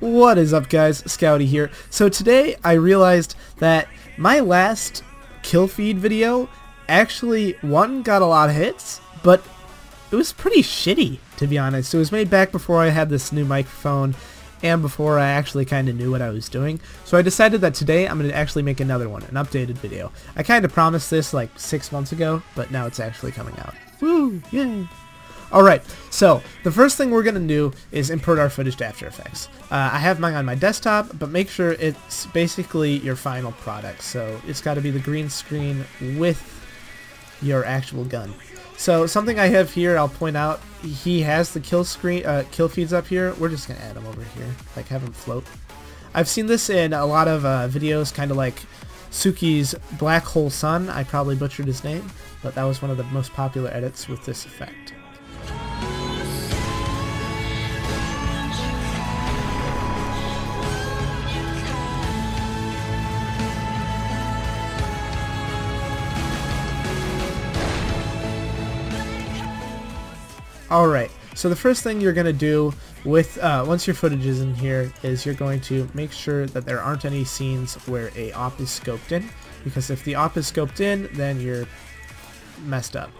What is up guys, Scouty here. So today I realized that my last kill feed video actually one got a lot of hits, but it was pretty shitty to be honest. It was made back before I had this new microphone and before I actually kind of knew what I was doing. So I decided that today I'm going to actually make another one, an updated video. I kind of promised this like six months ago, but now it's actually coming out. Woo! Yay! Alright, so the first thing we're going to do is import our footage to After Effects. Uh, I have mine on my desktop, but make sure it's basically your final product. So it's got to be the green screen with your actual gun. So something I have here, I'll point out, he has the kill screen, uh, kill feeds up here. We're just to add him over here, like have him float. I've seen this in a lot of uh, videos, kind of like Suky's Black Hole Sun. I probably butchered his name, but that was one of the most popular edits with this effect. Alright, so the first thing you're going to do with uh, once your footage is in here is you're going to make sure that there aren't any scenes where a AWP is scoped in because if the AWP is scoped in then you're messed up.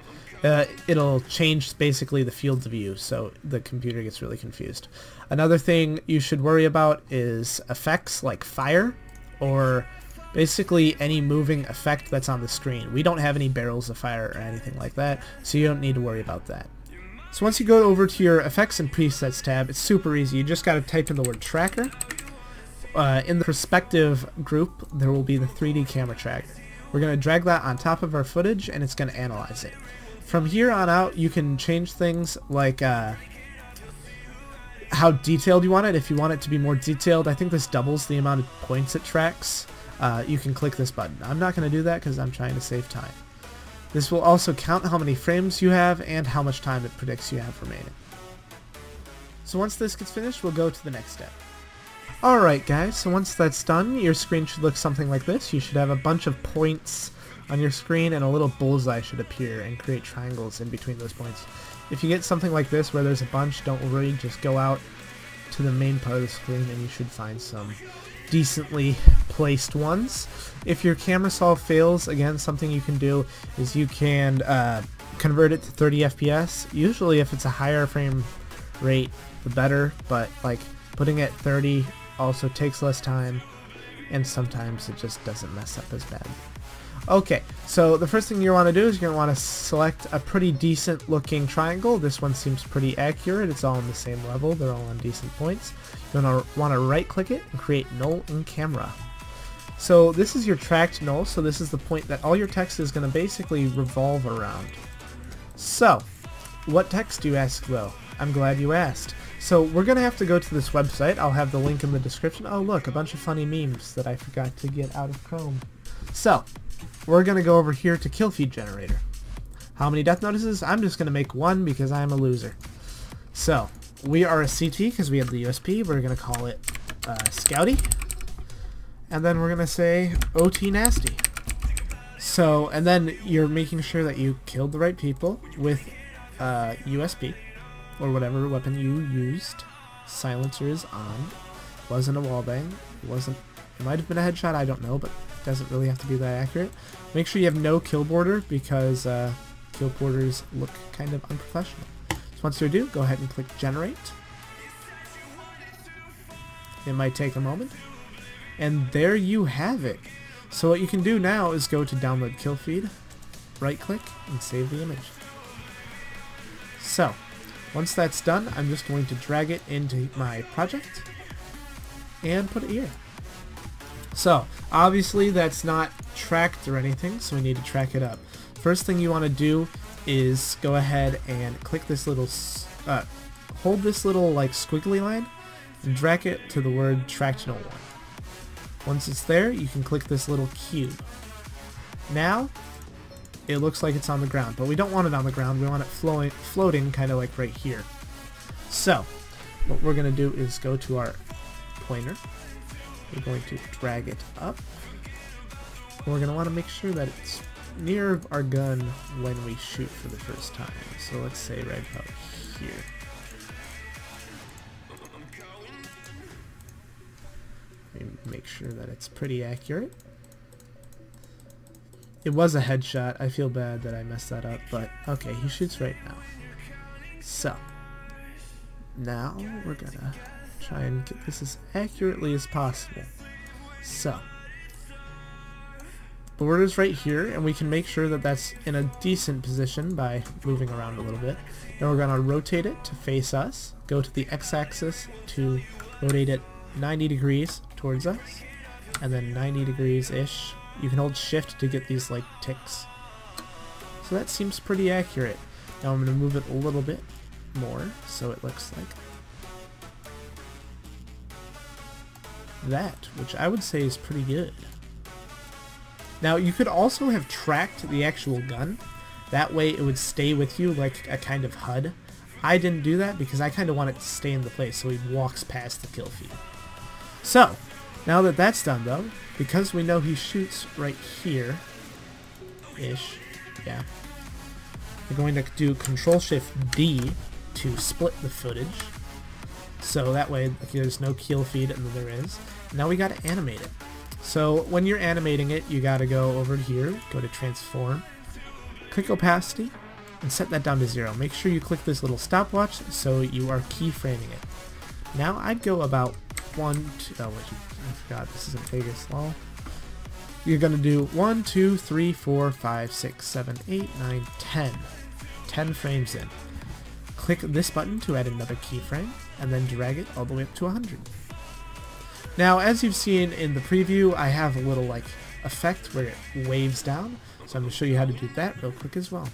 Uh, it'll change basically the fields of view so the computer gets really confused. Another thing you should worry about is effects like fire or basically any moving effect that's on the screen. We don't have any barrels of fire or anything like that so you don't need to worry about that. So once you go over to your Effects and Presets tab, it's super easy. You just got to type in the word Tracker. Uh, in the Perspective group, there will be the 3D Camera Tracker. We're going to drag that on top of our footage, and it's going to analyze it. From here on out, you can change things like uh, how detailed you want it. If you want it to be more detailed, I think this doubles the amount of points it tracks. Uh, you can click this button. I'm not going to do that because I'm trying to save time. This will also count how many frames you have and how much time it predicts you have remaining. So once this gets finished, we'll go to the next step. Alright guys, so once that's done, your screen should look something like this. You should have a bunch of points on your screen and a little bullseye should appear and create triangles in between those points. If you get something like this where there's a bunch, don't worry, just go out to the main part of the screen and you should find some decently placed ones. If your camera solve fails, again, something you can do is you can uh, convert it to 30 FPS. Usually if it's a higher frame rate, the better, but like putting it 30 also takes less time and sometimes it just doesn't mess up as bad. Okay, so the first thing you want to do is you're going to want to select a pretty decent looking triangle. This one seems pretty accurate. It's all on the same level. They're all on decent points. You're going to want to right click it and create null in camera. So this is your tracked null, so this is the point that all your text is going to basically revolve around. So, what text do you ask though? I'm glad you asked. So we're going to have to go to this website. I'll have the link in the description. Oh look, a bunch of funny memes that I forgot to get out of Chrome. So, we're going to go over here to kill feed generator. How many death notices? I'm just going to make one because I'm a loser. So, we are a CT because we have the USP. We're going to call it uh, Scouty. And then we're going to say OT Nasty. So, and then you're making sure that you killed the right people with uh, USP or whatever weapon you used. Silencer is on. Wasn't a wallbang. Wasn't. It might have been a headshot. I don't know, but doesn't really have to be that accurate. Make sure you have no kill border because uh, kill borders look kind of unprofessional. So once you do, go ahead and click generate. It might take a moment. And there you have it. So what you can do now is go to download kill feed, right click, and save the image. So, once that's done, I'm just going to drag it into my project and put it here. So, obviously that's not tracked or anything, so we need to track it up. First thing you want to do is go ahead and click this little, uh, hold this little like squiggly line and drag it to the word Tracked Null one. Once it's there, you can click this little cube. Now, it looks like it's on the ground, but we don't want it on the ground, we want it flowing, floating kind of like right here. So, what we're going to do is go to our pointer, we're going to drag it up. We're going to want to make sure that it's near our gun when we shoot for the first time. So let's say right about here. Make sure that it's pretty accurate. It was a headshot. I feel bad that I messed that up, but okay, he shoots right now. So, now we're gonna try and get this as accurately as possible. So, the word is right here, and we can make sure that that's in a decent position by moving around a little bit. Then we're gonna rotate it to face us, go to the x-axis to rotate it 90 degrees towards us, and then 90 degrees-ish. You can hold shift to get these like ticks. So that seems pretty accurate. Now I'm going to move it a little bit more so it looks like that, which I would say is pretty good. Now you could also have tracked the actual gun. That way it would stay with you like a kind of HUD. I didn't do that because I kind of want it to stay in the place so he walks past the kill feed. So, now that that's done though, because we know he shoots right here, ish, yeah, we're going to do Control Shift D to split the footage. So that way like, there's no kill feed and then there is. Now we got to animate it. So when you're animating it, you got to go over here, go to Transform, click Opacity, and set that down to zero. Make sure you click this little stopwatch so you are keyframing it. Now I'd go about one, two, oh wait, I forgot, this isn't Vegas law. You're gonna do one, two, three, four, five, six, seven, eight, nine, ten. 10 frames in. Click this button to add another keyframe, and then drag it all the way up to 100. Now, as you've seen in the preview, I have a little like effect where it waves down, so I'm going to show you how to do that real quick as well.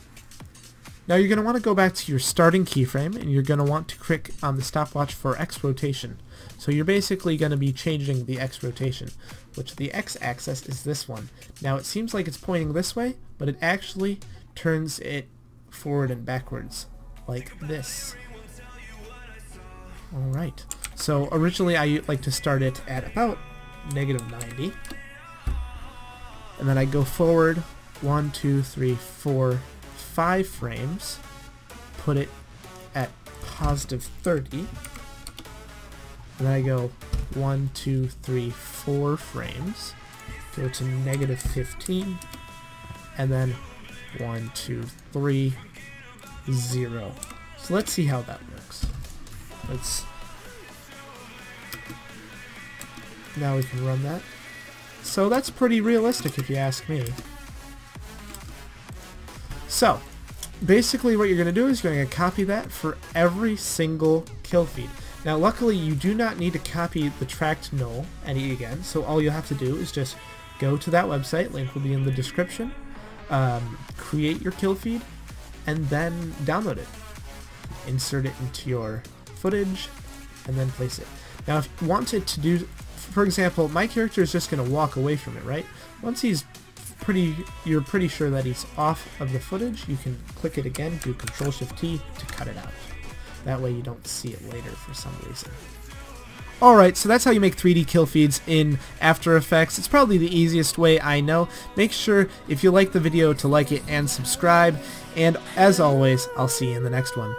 Now you're going to want to go back to your starting keyframe and you're going to want to click on the stopwatch for X rotation. So you're basically going to be changing the X rotation, which the X axis is this one. Now it seems like it's pointing this way, but it actually turns it forward and backwards like this. Alright, so originally I like to start it at about negative 90. And then I go forward one, two, three, four, five frames, put it at positive 30, and then I go one, two, three, four frames, go to negative 15, and then one, two, three, zero. So let's see how that works. Let's now we can run that. So that's pretty realistic if you ask me. So, basically what you're going to do is you're going to copy that for every single kill feed. Now luckily you do not need to copy the tracked null any again, so all you'll have to do is just go to that website, link will be in the description, um, create your kill feed, and then download it. Insert it into your footage, and then place it. Now if you want it to do, for example, my character is just going to walk away from it, right? Once he's pretty, you're pretty sure that he's off of the footage, you can click it again, do Control Shift T to cut it out. That way you don't see it later for some reason. Alright, so that's how you make 3D kill feeds in After Effects. It's probably the easiest way I know. Make sure, if you like the video, to like it and subscribe. And as always, I'll see you in the next one.